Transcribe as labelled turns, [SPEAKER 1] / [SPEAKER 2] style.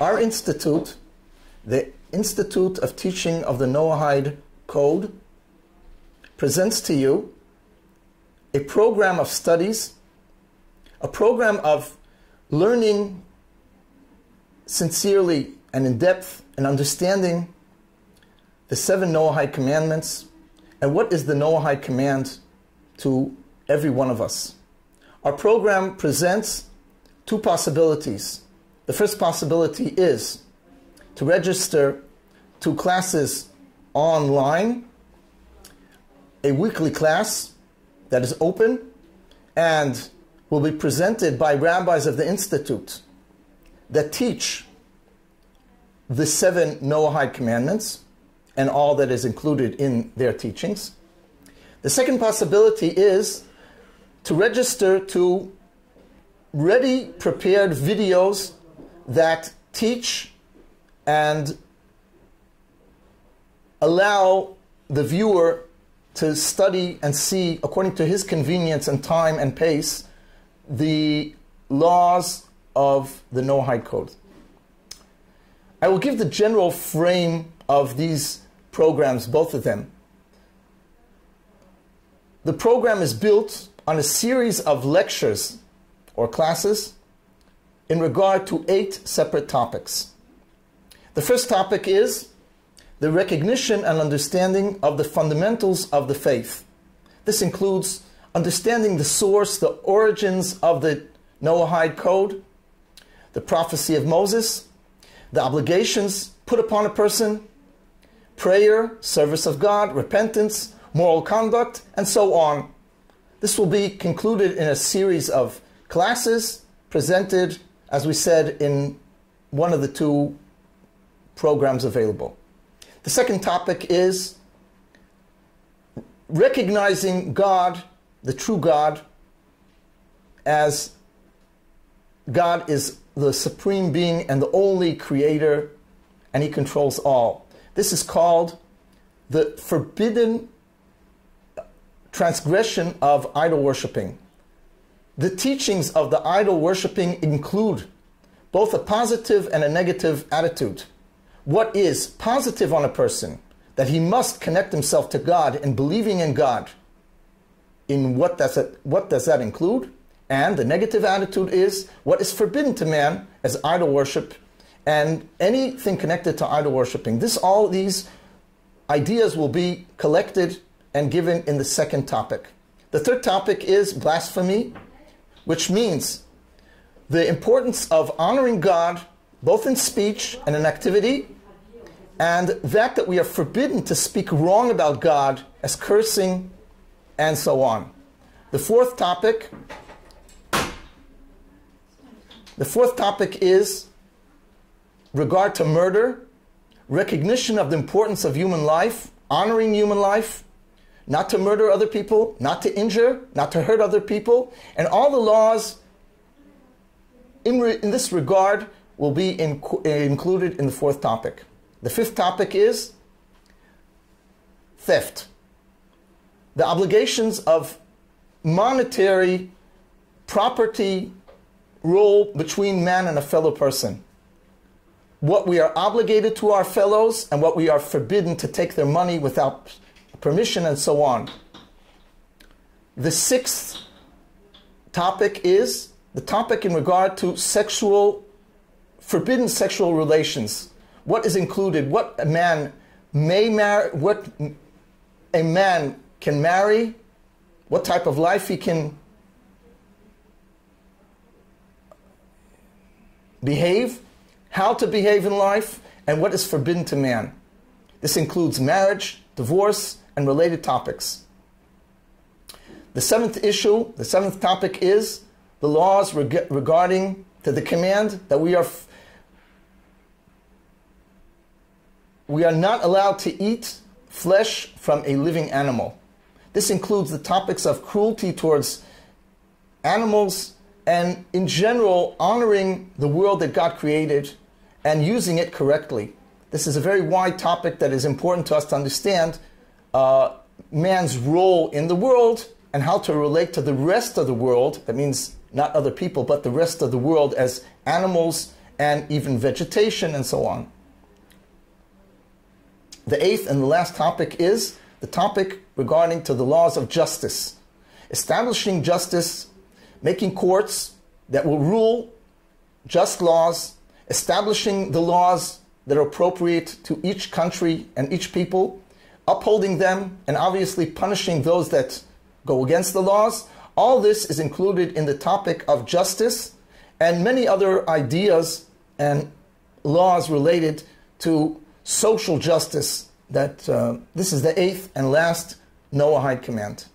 [SPEAKER 1] our institute, the Institute of Teaching of the Noahide Code, presents to you a program of studies, a program of learning sincerely and in depth and understanding the seven Noahide commandments and what is the Noahide command to every one of us. Our program presents two possibilities. The first possibility is to register to classes online, a weekly class that is open and will be presented by rabbis of the Institute that teach the seven Noahide commandments and all that is included in their teachings. The second possibility is to register to ready prepared videos that teach and allow the viewer to study and see, according to his convenience and time and pace, the laws of the Noahide Code. I will give the general frame of these programs, both of them. The program is built on a series of lectures or classes in regard to eight separate topics. The first topic is the recognition and understanding of the fundamentals of the faith. This includes understanding the source, the origins of the Noahide Code, the prophecy of Moses, the obligations put upon a person, prayer, service of God, repentance, moral conduct, and so on. This will be concluded in a series of classes presented, as we said, in one of the two programs available. The second topic is recognizing God, the true God, as God is the supreme being and the only creator, and he controls all. This is called the forbidden transgression of idol worshiping. The teachings of the idol worshiping include both a positive and a negative attitude. What is positive on a person? That he must connect himself to God and believing in God. In what does it, what does that include? And the negative attitude is what is forbidden to man as idol worship and anything connected to idol worshiping. This all these ideas will be collected and given in the second topic. The third topic is blasphemy, which means the importance of honoring God both in speech and in activity, and that that we are forbidden to speak wrong about God as cursing and so on. The fourth topic the fourth topic is regard to murder, recognition of the importance of human life, honoring human life, not to murder other people, not to injure, not to hurt other people, and all the laws in, in this regard will be in- included in the fourth topic. The fifth topic is theft. The obligations of monetary property role between man and a fellow person. What we are obligated to our fellows and what we are forbidden to take their money without permission and so on. The sixth topic is the topic in regard to sexual, forbidden sexual relations. What is included? What a man may marry, what a man can marry, what type of life he can behave, how to behave in life, and what is forbidden to man. This includes marriage, divorce, and related topics. The seventh issue, the seventh topic is the laws reg- regarding to the command that we are we are not allowed to eat flesh from a living animal. This includes the topics of cruelty towards animals and in general honoring the world that God created and using it correctly. This is a very wide topic that is important to us to understand uh, man's role in the world and how to relate to the rest of the world. That means not other people, but the rest of the world as animals and even vegetation and so on. The eighth and the last topic is the topic regarding to the laws of justice. Establishing justice, making courts that will rule just laws, establishing the laws that are appropriate to each country and each people, upholding them, and obviously punishing those that go against the laws. All this is included in the topic of justice and many other ideas and laws related to social justice that uh, this is the eighth and last Noahide command.